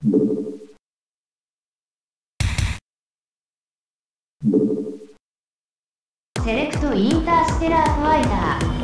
セレクトインターステラーファイター。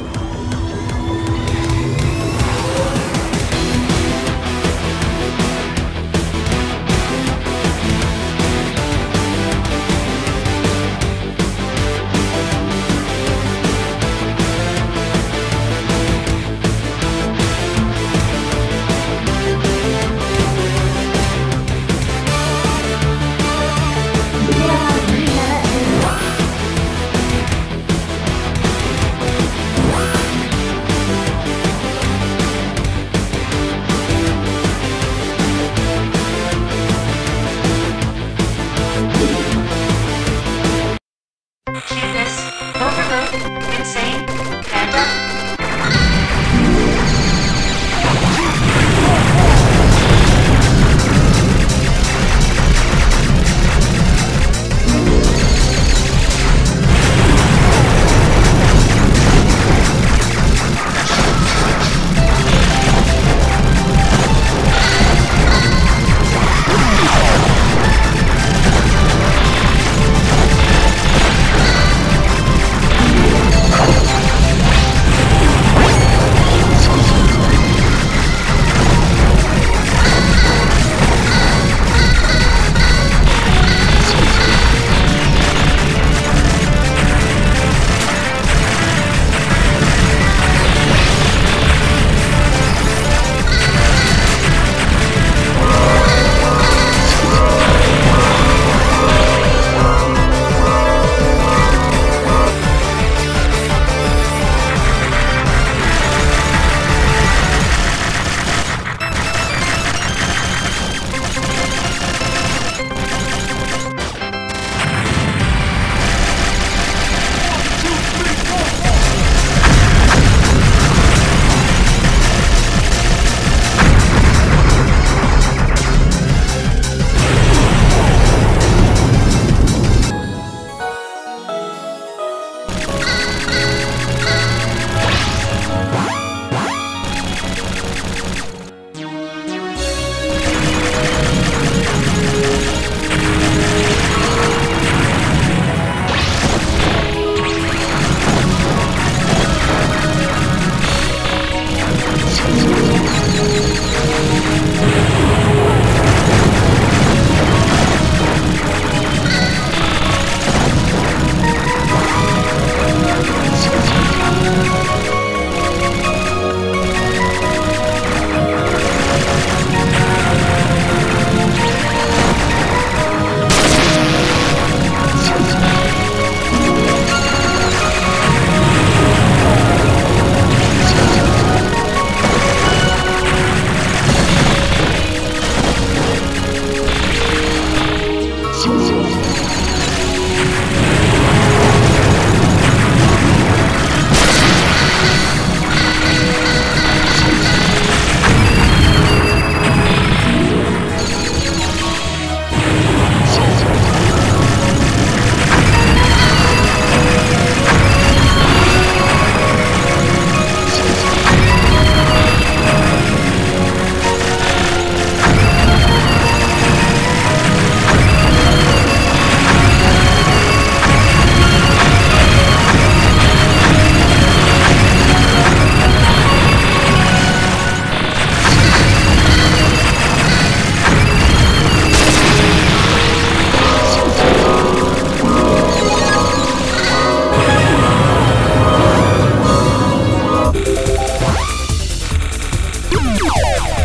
Yeah.